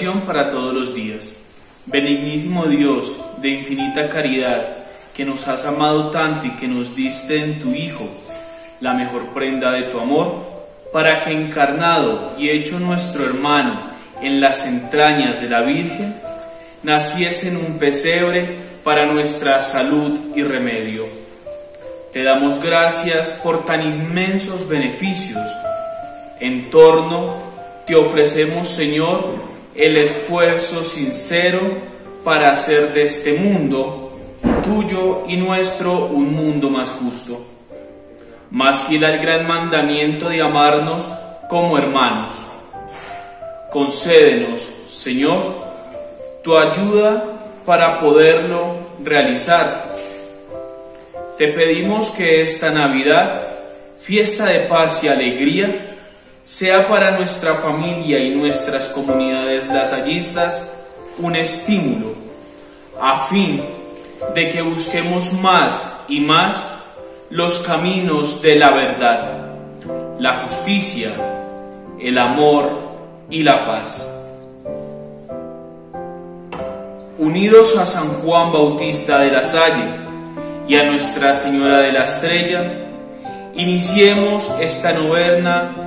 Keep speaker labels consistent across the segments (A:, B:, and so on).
A: Para todos los días. Benignísimo Dios, de infinita caridad, que nos has amado tanto y que nos diste en tu Hijo la mejor prenda de tu amor, para que encarnado y hecho nuestro hermano en las entrañas de la Virgen, naciese en un pesebre para nuestra salud y remedio. Te damos gracias por tan inmensos beneficios. En torno te ofrecemos, Señor, el esfuerzo sincero para hacer de este mundo tuyo y nuestro un mundo más justo. Más fiel al gran mandamiento de amarnos como hermanos. Concédenos, Señor, tu ayuda para poderlo realizar. Te pedimos que esta Navidad, fiesta de paz y alegría, sea para nuestra familia y nuestras comunidades lasallistas un estímulo, a fin de que busquemos más y más los caminos de la verdad, la justicia, el amor y la paz. Unidos a San Juan Bautista de la Salle y a Nuestra Señora de la Estrella, iniciemos esta novena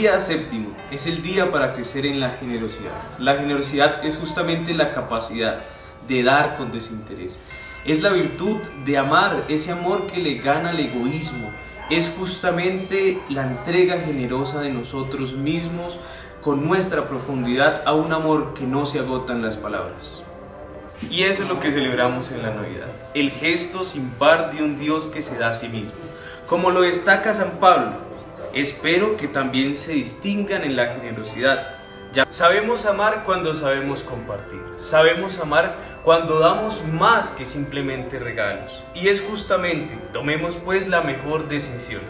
B: Día séptimo es el día para crecer en la generosidad. La generosidad es justamente la capacidad de dar con desinterés. Es la virtud de amar, ese amor que le gana el egoísmo. Es justamente la entrega generosa de nosotros mismos con nuestra profundidad a un amor que no se agota en las palabras. Y eso es lo que celebramos en la Navidad, el gesto sin par de un Dios que se da a sí mismo. Como lo destaca San Pablo, Espero que también se distingan en la generosidad. Ya sabemos amar cuando sabemos compartir. Sabemos amar cuando damos más que simplemente regalos. Y es justamente, tomemos pues la mejor decisión.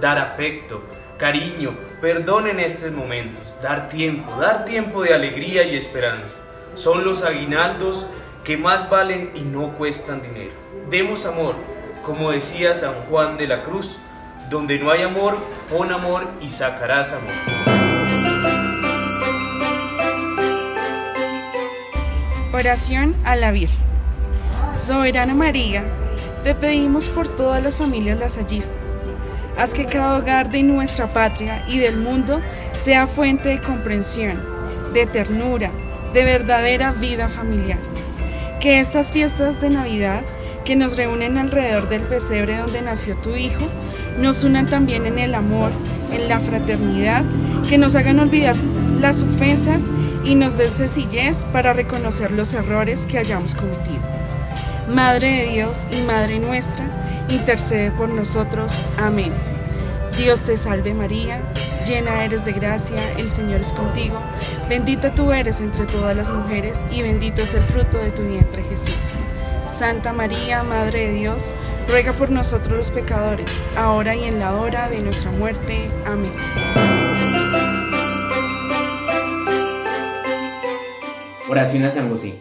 B: Dar afecto, cariño, perdón en estos momentos. Dar tiempo, dar tiempo de alegría y esperanza. Son los aguinaldos que más valen y no cuestan dinero. Demos amor, como decía San Juan de la Cruz, donde no hay amor, pon amor y sacarás amor.
C: Oración a la Virgen. Soberana María, te pedimos por todas las familias lasallistas. Haz que cada hogar de nuestra patria y del mundo sea fuente de comprensión, de ternura, de verdadera vida familiar. Que estas fiestas de Navidad que nos reúnen alrededor del pesebre donde nació tu Hijo nos unan también en el amor, en la fraternidad, que nos hagan olvidar las ofensas y nos den sencillez para reconocer los errores que hayamos cometido. Madre de Dios y Madre nuestra, intercede por nosotros. Amén. Dios te salve María, llena eres de gracia, el Señor es contigo, bendita tú eres entre todas las mujeres y bendito es el fruto de tu vientre Jesús. Santa María, Madre de Dios, ruega por nosotros los pecadores, ahora y en la hora de nuestra muerte. Amén.
D: Oración a San José.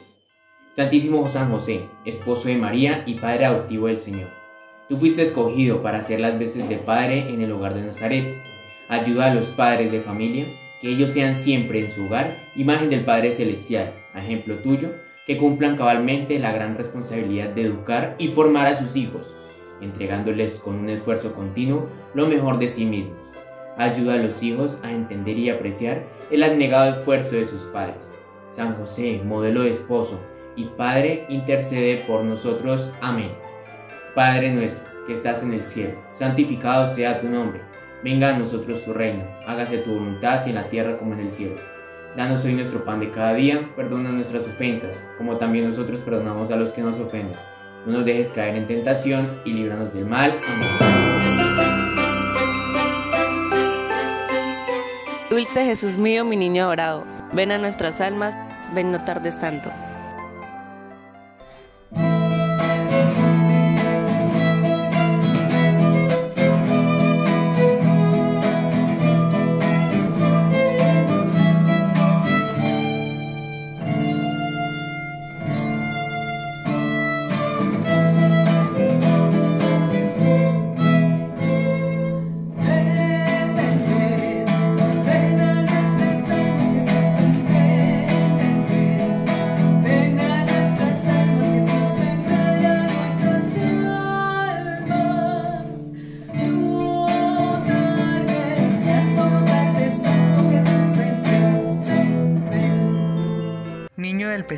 D: Santísimo San José, esposo de María y Padre adoptivo del Señor. Tú fuiste escogido para hacer las veces de Padre en el hogar de Nazaret. Ayuda a los padres de familia, que ellos sean siempre en su hogar imagen del Padre Celestial, ejemplo tuyo, que cumplan cabalmente la gran responsabilidad de educar y formar a sus hijos, entregándoles con un esfuerzo continuo lo mejor de sí mismos. Ayuda a los hijos a entender y apreciar el abnegado esfuerzo de sus padres. San José, modelo de esposo y Padre, intercede por nosotros. Amén. Padre nuestro, que estás en el cielo, santificado sea tu nombre. Venga a nosotros tu reino, hágase tu voluntad así en la tierra como en el cielo. Danos hoy nuestro pan de cada día, perdona nuestras ofensas, como también nosotros perdonamos a los que nos ofenden. No nos dejes caer en tentación y líbranos del mal. Amén.
E: Dulce Jesús mío, mi niño adorado, ven a nuestras almas, ven no tardes tanto.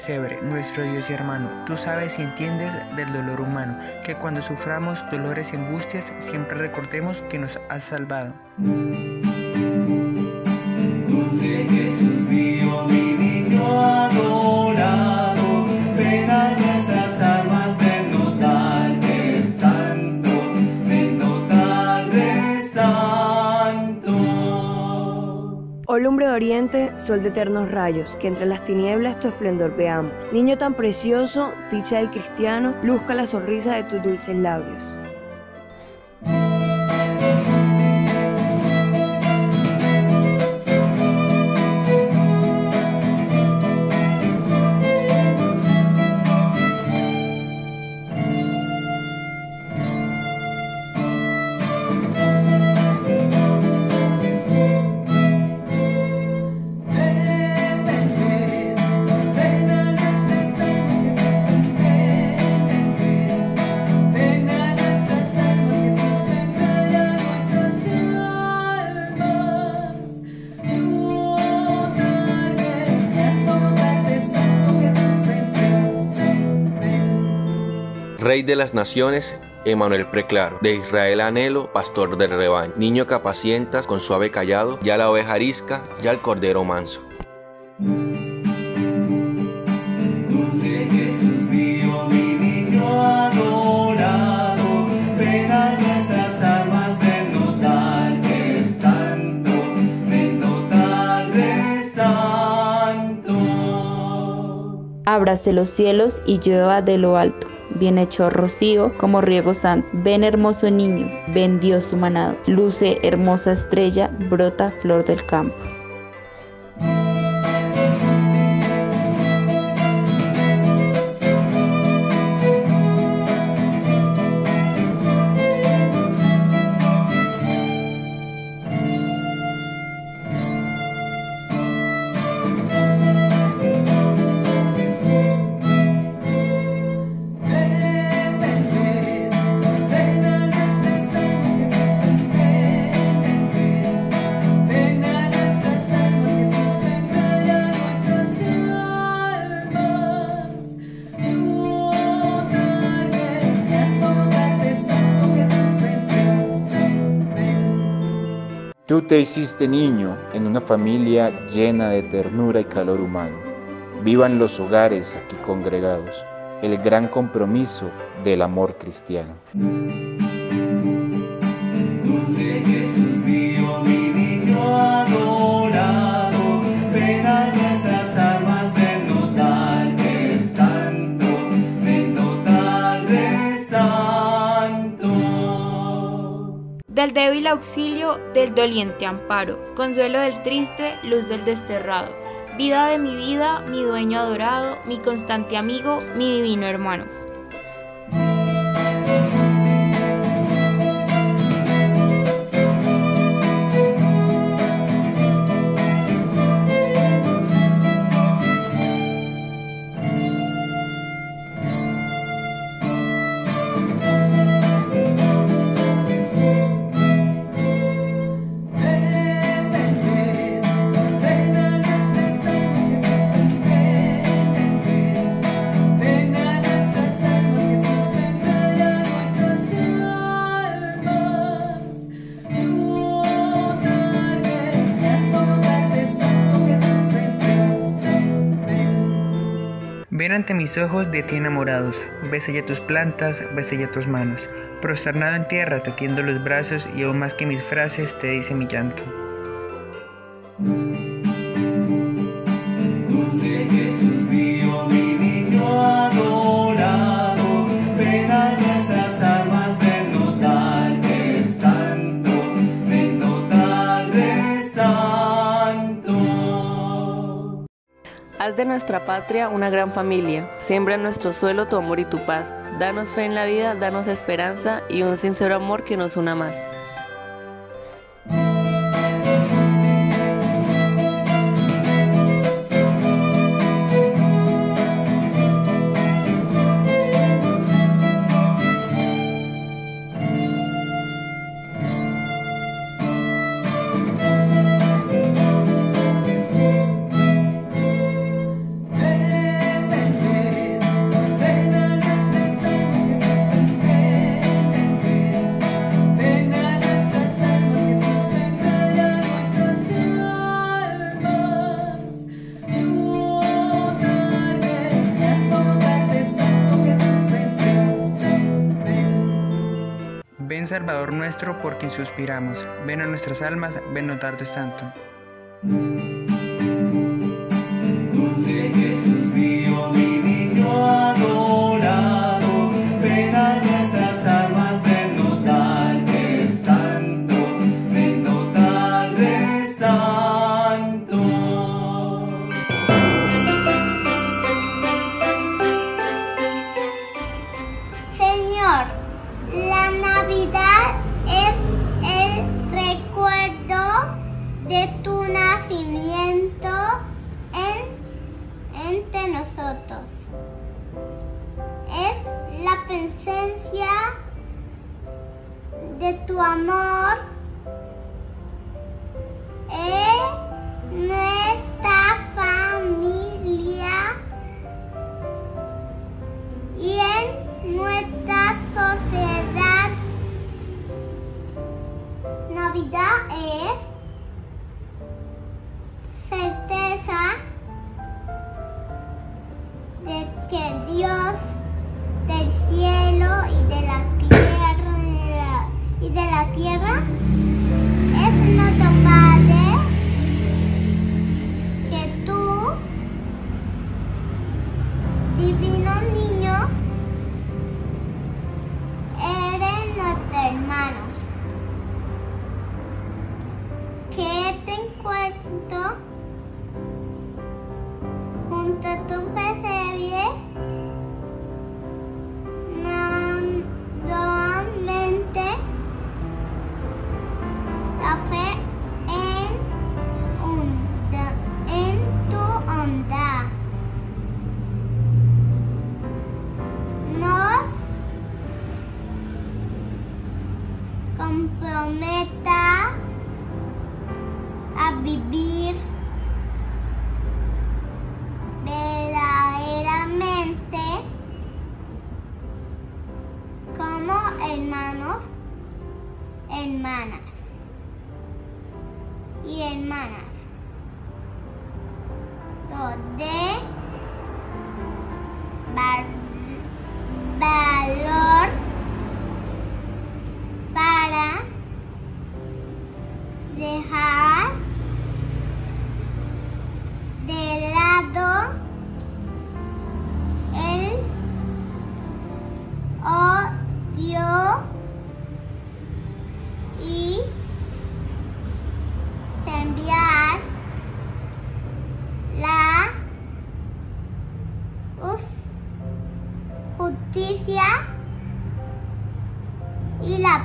F: Pesebre, nuestro Dios y hermano, tú sabes y entiendes del dolor humano, que cuando suframos dolores y angustias siempre recordemos que nos has salvado.
G: Oriente, sol de eternos rayos, que entre las tinieblas tu esplendor veamos. Niño tan precioso, dicha del cristiano, luzca la sonrisa de tus dulces labios.
H: Rey de las naciones, Emanuel Preclaro, de Israel anhelo, pastor del rebaño, niño que apacientas con suave callado, ya la oveja arisca, ya el cordero manso.
B: Dulce Jesús mío, mi niño adorado, ven a nuestras almas, ven no tardes tanto, ven no tardes santo.
I: Ábrase los cielos y llueva de lo alto. Bien hecho rocío como riego santo. Ven hermoso niño, ven Dios humanado. Luce hermosa estrella, brota flor del campo.
J: Tú te hiciste niño en una familia llena de ternura y calor humano. Vivan los hogares aquí congregados el gran compromiso del amor cristiano.
K: Del débil auxilio, del doliente amparo, consuelo del triste, luz del desterrado, vida de mi vida, mi dueño adorado, mi constante amigo, mi divino hermano.
F: mis ojos de ti enamorados, besé ya tus plantas, besé ya tus manos, prosternado en tierra te tiendo los brazos y aún más que mis frases te dice mi llanto.
K: De nuestra patria una gran familia. Siembra en nuestro suelo tu amor y tu paz. Danos fe en la vida, danos esperanza y un sincero amor que nos una más.
L: Ven
F: Salvador nuestro por quien suspiramos, ven a nuestras almas, ven no tardes tanto.
M: comprometa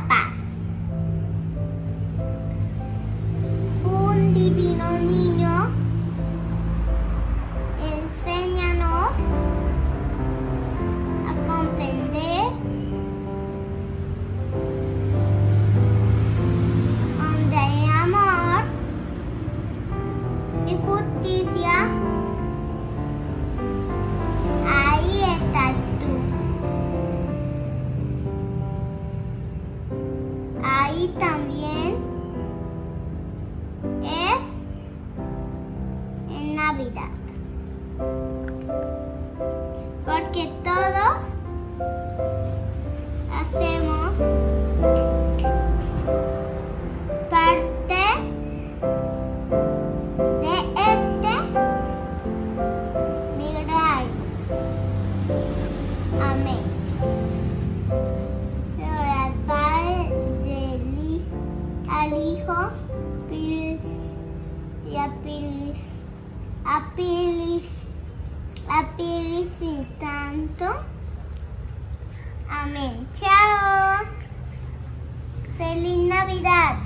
M: Tại también. al Hijo y a Pilis, a Pilis, a Pilis y Santo. Amén. Chao. Feliz Navidad.